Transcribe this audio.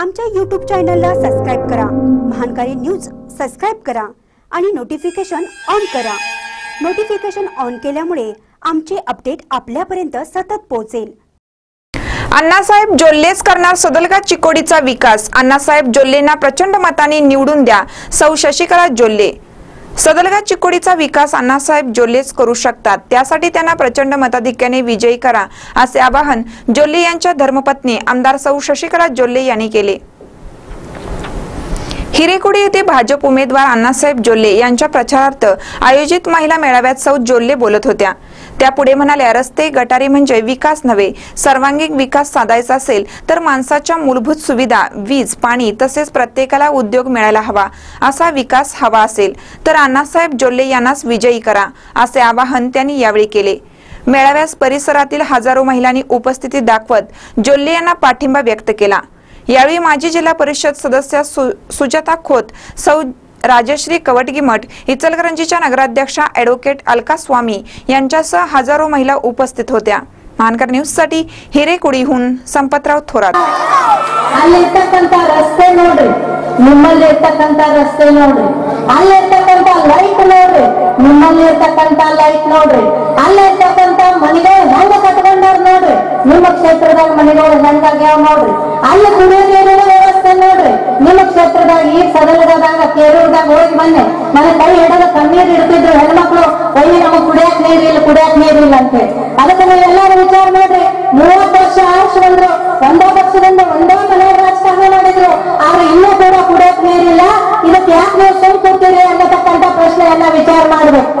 आमच्या यूट्यूब चॅनलला सबस्क्राईब करा. महानकारी न्यूज सबस्क्राईब करा आणि नोटिफिकेशन ऑन करा. नोटिफिकेशन ऑन केल्यामुळे आमचे अपडेट आपल्यापर्यंत सतत पोहोचेल. अण्णासाहेब जोल्लेच करणार सदलगा चिकोडीचा विकास. अण्णासाहेब जोल्लेंना प्रचंड मताने निवडून द्या. सौ शशिकला जोल्ले. सदलगा चिकोडीचा विकास अण्णासाहेब जोल्लेच करू शकतात. त्यासाठी त्यांना प्रचंड मताधिक्याने विजयी करा असे आवाहन जोल्ले यांच्या धर्मपत्नी आमदार सौ शशिकला जोल्ले यांनी केले. हिरेकुडी येथे भाजप उमेदवार अण्णासाहेब जोल्ले यांच्या प्रचारार्थ आयोजित महिला मेळाव्यात सौ जोल्ले बोलत होत्या. त्या पुढे म्हणाल्या रस्ते गटारी म्हणजे विकास नव्हे सर्वांगीण विकास साधायचा असेल तर माणसाच्या मूलभूत सुविधा वीज पाणी तसेच प्रत्येकाला उद्योग मिळायला हवा. असा विकास हवा असेल तर अण्णासाहेब जोल्ले यांनाच विजयी करा असे आवाहन त्यांनी यावेळी केले. मेळाव्यास परिसरातील हजारो महिलांनी उपस्थिती दाखवत जोल्ले यांना पाठिंबा व्यक्त केला. यावेळी माजी जिल्हा परिषद सदस्य सु- सुजाता खोत सौ राजश्री कवटगिमठ इचलकरंजीच्या नगराध्यक्षा ॲडव्होकेट अलका स्वामी यांच्यासह हजारो महिला उपस्थित होत्या मानकर न्यूज साठी हिरेकुडीहून संपतराव थोरात ಅಲ್ಲಿರ್ತಕ್ಕಂಥ ರಸ್ತೆ ನೋಡ್ರಿ ನಿಮ್ಮಲ್ಲಿ ಇರ್ತಕ್ಕಂಥ ರಸ್ತೆ ನೋಡ್ರಿ ಅಲ್ಲಿರ್ತಕ್ಕಂಥ ಲೈಟ್ ನೋಡ್ರಿ ನಿಮ್ಮಲ್ಲಿ ಇರ್ತಕ್ಕಂಥ ಲೈಟ್ ನೋಡ್ರಿ ಅಲ್ಲಿರ್ತಕ್ಕಂಥ ಮನೆಗಳು ಹೆಂಗ ಕಟ್ಕೊಂಡಾರ ನೋಡ್ರಿ ನಿಮ್ಮ ಕ್ಷೇತ್ರದಾಗ ಮನೆಗಳು ಹೆಂಗಾಗ್ಯಾವ ನೋಡ್ರಿ ಅಲ್ಲಿ ಕುಡಿಯೋ ಕೈ ಹಿಡಿದ ಕಣ್ಣೀರು ಇಡ್ತಿದ್ರು ಹೆಣ್ಮಕ್ಳು ಒಯ್ಯಿ ನಮಗ್ ಕುಡಿಯಾಕ್ ಇಲ್ಲ, ಕುಡಿಯಾಕ್ ನೀರಿಲ್ಲ ಅಂತ. ಹೇಳಿ ಅದಕ್ಕೆ ನೀವು ಎಲ್ಲಾರು ವಿಚಾರ ಮಾಡ್ರಿ. ಮೂವತ್ತು ವರ್ಷ ಆಯುಷ್ ಬಂದ್ರು ಒಂದೇ ಪಕ್ಷದಿಂದ ಒಂದೇ ಮನೆ ರಾಜಕಾರಣ ಮಾಡಿದ್ರು. ಆದ್ರೆ ಇನ್ನೂ ಕೂಡ ಕುಡಿಯಕ್ ನೀರಿಲ್ಲ ಇದಕ್ಕೆ ಯಾಕೆ ನೀವು ಸುಮ್ ಕೊಡ್ತೀರಿ ಅನ್ನತಕ್ಕಂತ ಪ್ರಶ್ನೆಯನ್ನ ವಿಚಾರ ಮಾಡ್ಬೇಕು.